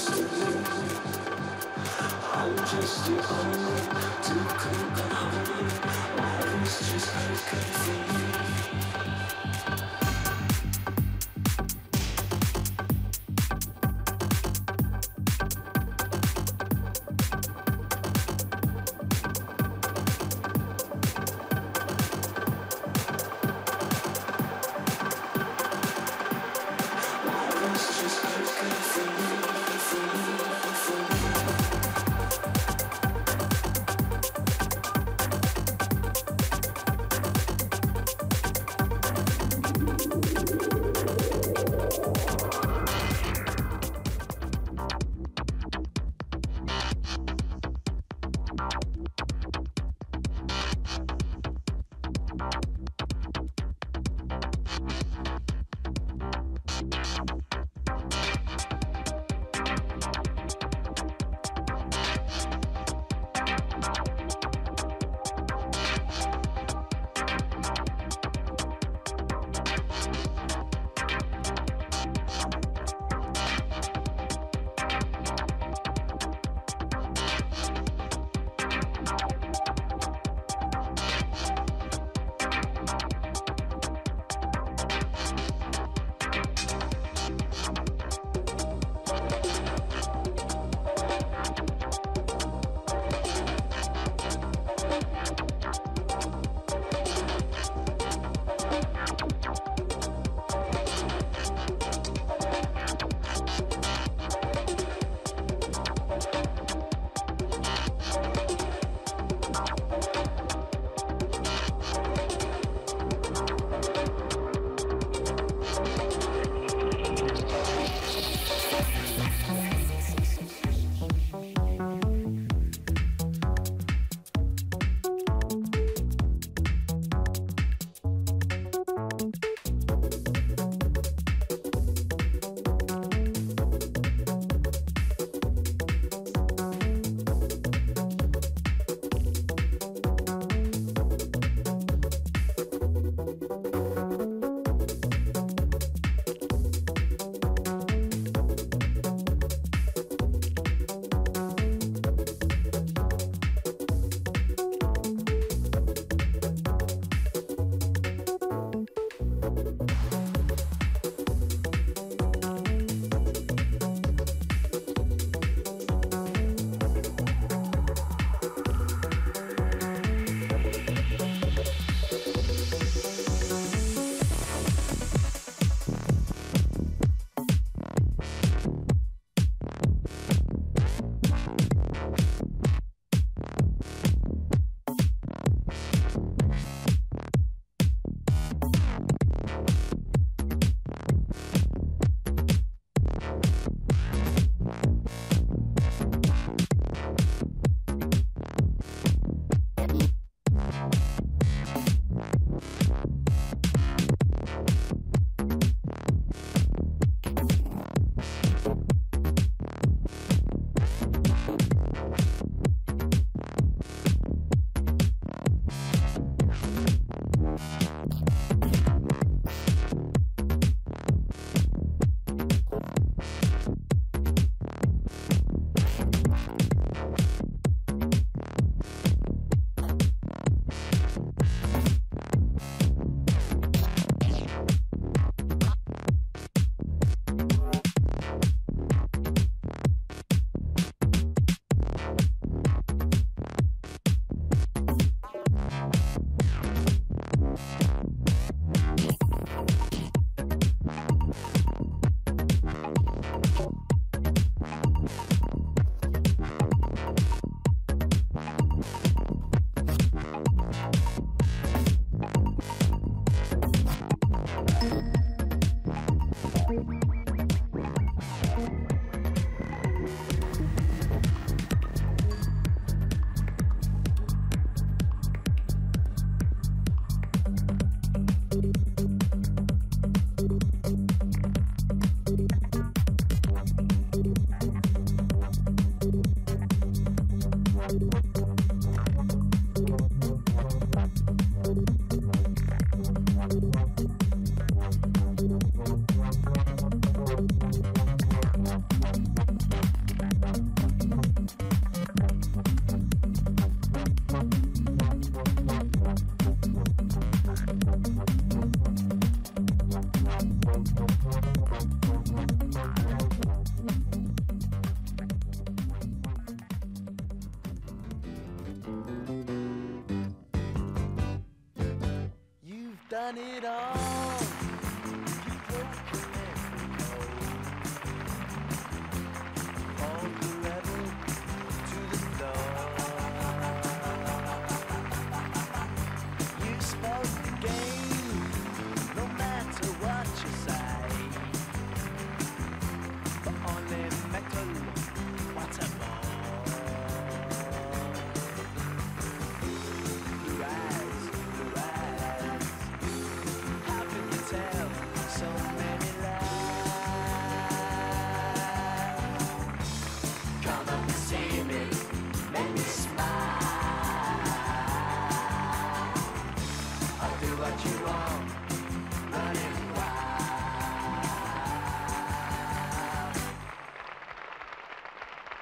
Thank you. done it all.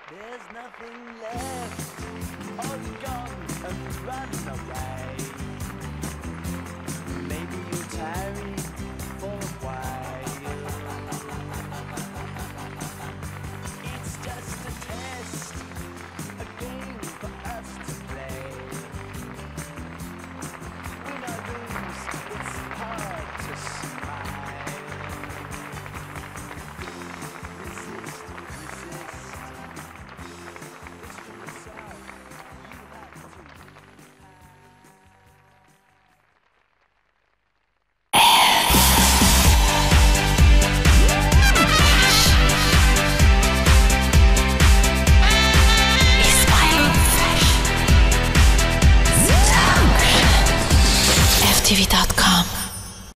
There's nothing left. All gone and run away. Maybe you're tired.